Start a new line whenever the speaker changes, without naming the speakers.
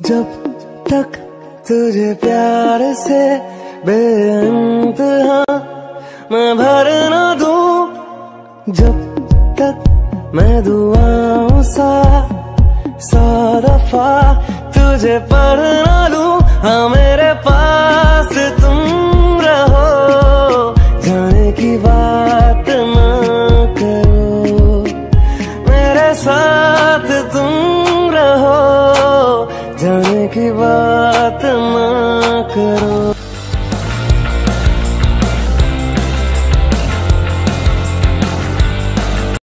जब तक तुझे प्यार से बेअंत हाँ मैं भर न दूँ। जब तक मैं दुआओं सा, सौ दफ़ा तुझे पढ़ न लूँ। हाँ मेरे पास तुम रहो, जाने की बात न करो। मेरे साथ की बात माँ